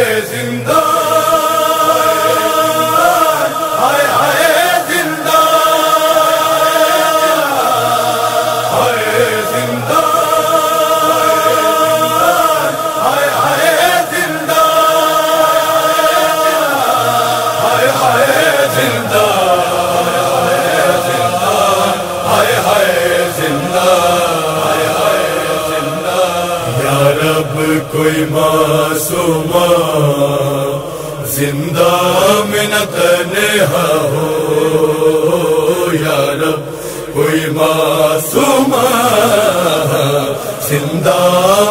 کوئی زندہ منت نہا ہو، یا رب، کوئی معصوم زندہ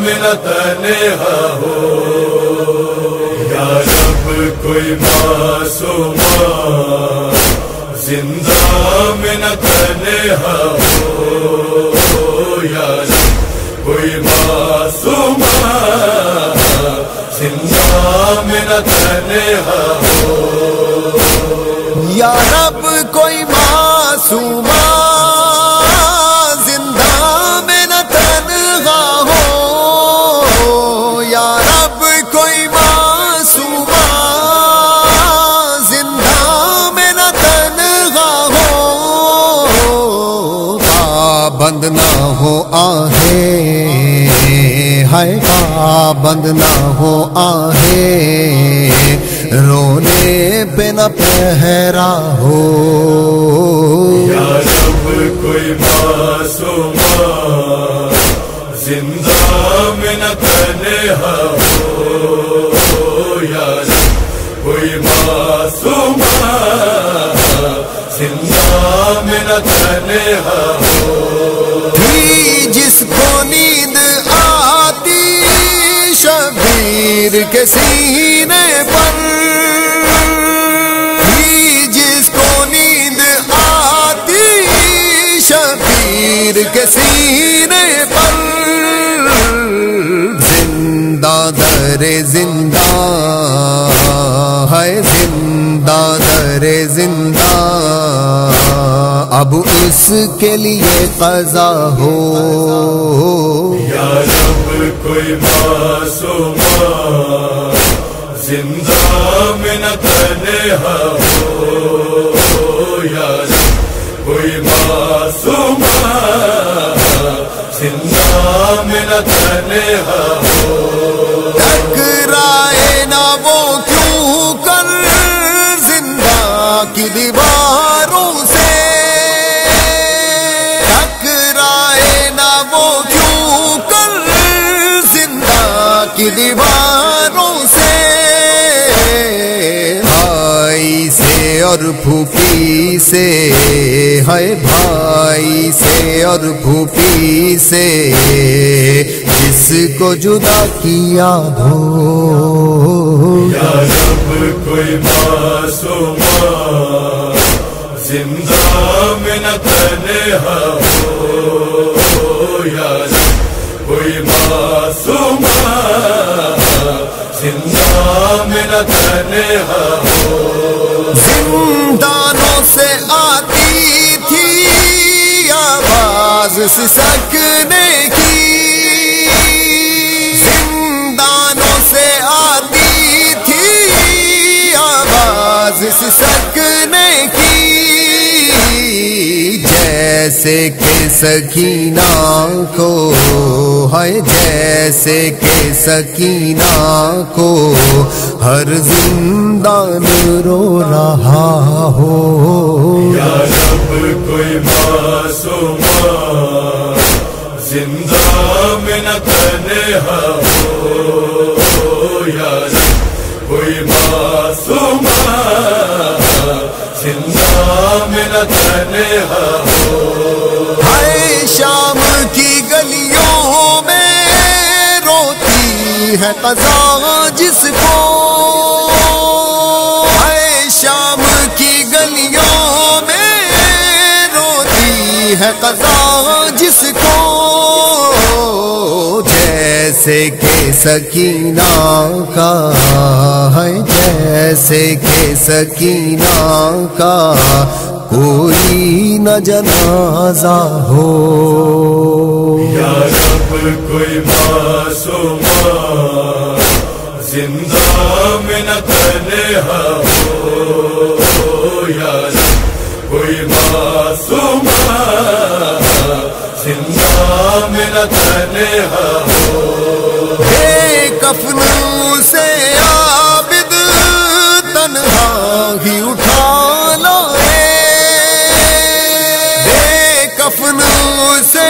منت نہا ہو، یا رب، کوئی معصوم زندہ منت نہا ہو، یا رب، کوئی معصوم یا رب کوئی معصوم زندہ میں نہ تنہا ہو۔ یا رب کوئی معصوم زندہ میں نہ تنہا ہو۔ بند نہ ہو آہے۔ ہے بند نہ ہو آہے رونے پہ نہ پہرا ہو۔ یا رب کوئی معصوم زندہ میں نہ تنہا ہو۔ یا رب کوئی معصوم زندہ میں نہ تنہا ہو۔ جس کو نیند دل کے سینے پر۔ جس کو نیند آتی شبیر کے سینے پر۔ زندہ در زندہ ہے زندہ در زندہ۔ اب اس کے لیے قضا ہو۔ یا رب کوئی معصوم زندہ میں نہ تنہا ہو۔ یا رب کوئی معصوم زندہ میں نہ تنہا ہو۔ ٹکرائے نہ وہ کیوں کر؟ زندہ کی دیواروں سے اور پھوپھی سے ہے بھائی سے، اور پھوپھی سے جس کو جدا کیا ہو یا رب، کوئی معصوم زندہ میں نہ تنہا ہو۔ یا رب، کوئی معصوم زندہ میں نہ تنہا Sakın جیسے کہ سکینہ کو ہے جیسے کہ سکینہ کو ہر زندان رو رہا ہو۔ یا رب، کوئی معصوم زندہ میں نہ تنہا روتی جس کو ہائے شام کی گلیوں میں روتی ہے قضا، جس کو جیسے کہ سکینہ کا ہے، جیسے کہ سکینہ کا کوئی نہ جنازہ ہو۔ یا رب، کوئی معصوم زندہ میں نہ تنہا ہو یا کوئی معصوم زندہ میں نہ تنہا ہو ہے کفنوں سے عابد تنہا ہی اٹھا لائے ہے کفنوں سے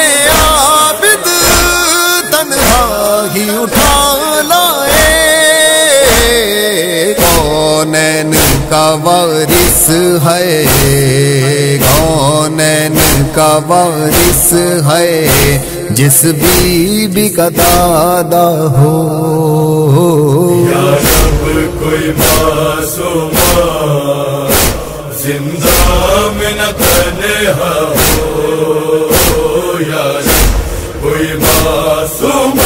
وارث ہے کونین کا وارث ہے جس بی بی کا دادا ہو یا رب کوئی معصوم زندہ میں نہ تنہا ہو یا رب کوئی معصوم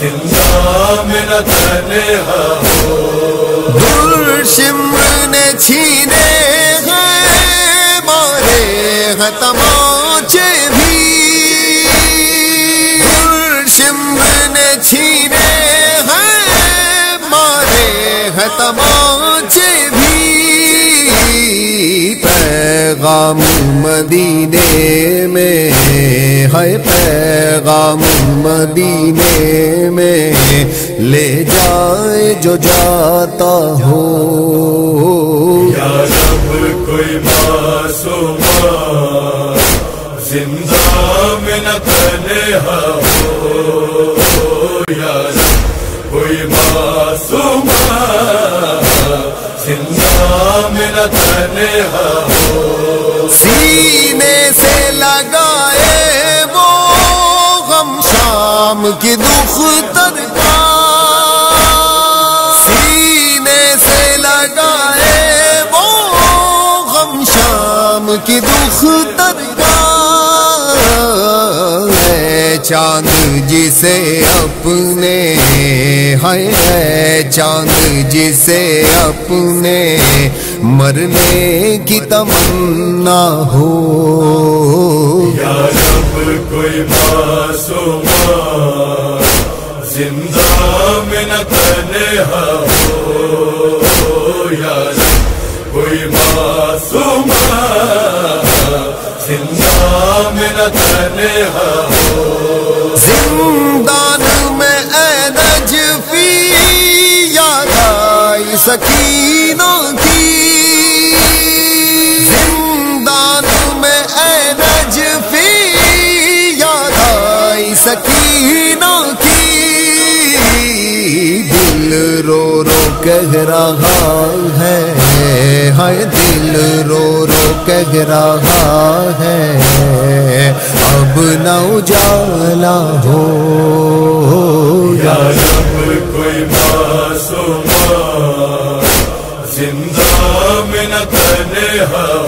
زندہ میں نہ تنہا ہو گلشمر نے چھینے ہیں، مارے ہیں تماچے بھی۔ گلشمر نے چھینے ہیں، مارے ہیں تماچے بھی۔ پیغام مدینے میں ہے، پیغام مدینے میں لے جائے جو جاتا ہو۔ یا رب، کوئی معصوم زندہ میں نہ تنہا ہو۔ یا رب، کوئی معصوم زندہ میں نہ تنہا ہو۔ سینے سے لگائے وہ غم شام کی دکھ کا سینے سے لگائے وہ غم شام کی دکھ کا ہے چاند جسے اپنے ہے چاند جسے اپنے مرنے کی تمنا ہو۔ یا رب کوئی معصوم زندہ میں نہ تنہا ہو۔ یا رب کوئی معصوم زندہ میں نہ تنہا ہو۔ زندان میں اے نجفی یاد آئی کہہ رہا ہے۔ ہائے دل رو رو کہہ رہا ہے۔ اب نہ اجالا ہو۔ یا رب، کوئی معصوم زندہ میں نہ تنہا